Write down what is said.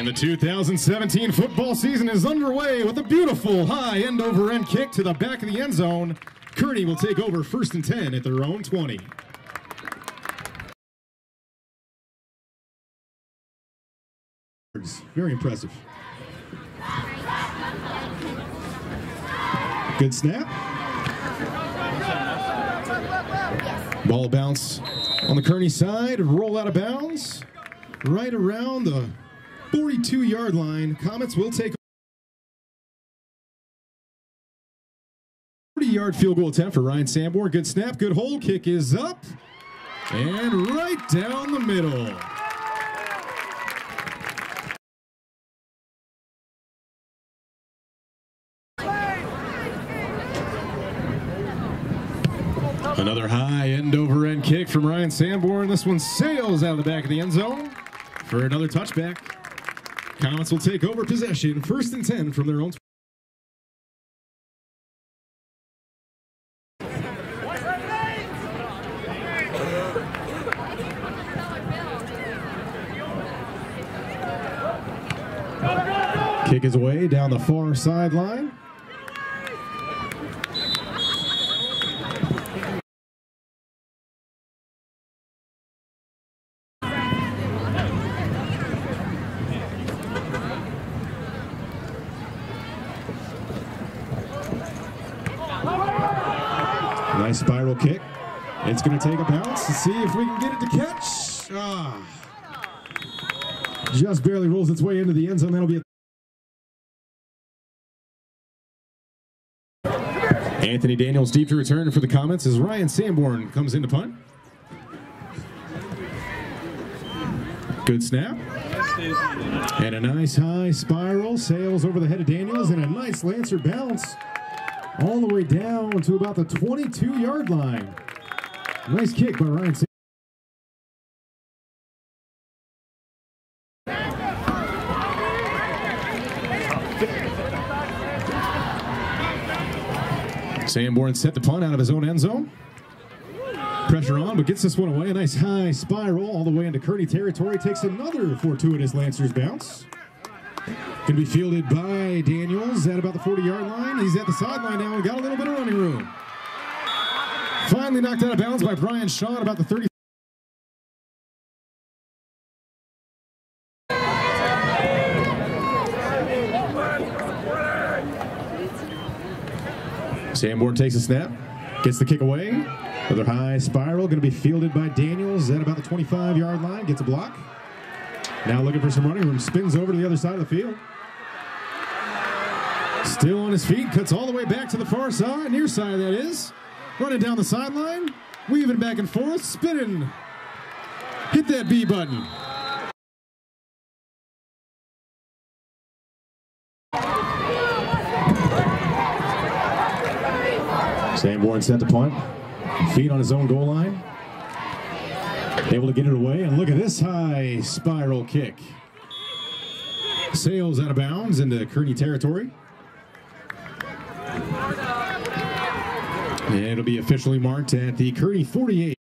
And the 2017 football season is underway with a beautiful high end over end kick to the back of the end zone. Kearny will take over first and 10 at their own 20. Very impressive. Good snap. Ball bounce on the Kearny side, roll out of bounds, right around the 42 yard line. Comets will take 40 yard field goal attempt for Ryan Sanborn. Good snap, good hold, kick is up and right down the middle. Another high end over end kick from Ryan Sanborn. This one sails out of the back of the end zone for another touchback. Comets will take over possession, first and 10 from their own. Kick is away down the far sideline. Spiral kick. It's going to take a bounce to see if we can get it to catch. Ah. Just barely rolls its way into the end zone. That'll be a Anthony Daniels deep to return for the Comets as Ryan Sanborn comes in to punt. Good snap. And a nice high spiral sails over the head of Daniels and a nice Lancer bounce all the way down to about the 22 yard line. Nice kick by Ryan. Sanborn. Sanborn set the punt out of his own end zone. Pressure on, but gets this one away. A nice high spiral all the way into Kearny territory. Takes another fortuitous Lancers bounce. Can be fielded by Daniels at about the 40 yard line. He's at the sideline now and got a little bit of running room. Finally knocked out of bounds by Brian Shaw at about the 30. Sanborn takes a snap, gets the kick away. Another high spiral, going to be fielded by Daniels at about the 25 yard line. Gets a block. Now looking for some running room, spins over to the other side of the field. Still on his feet, cuts all the way back to the far side, near side that is. Running down the sideline, weaving back and forth, spinning. Hit that B button. Sanborn set the punt. Feet on his own goal line. Able to get it away, and look at this high spiral kick. Sails out of bounds into Kearny territory. And it'll be officially marked at the Kearny 48.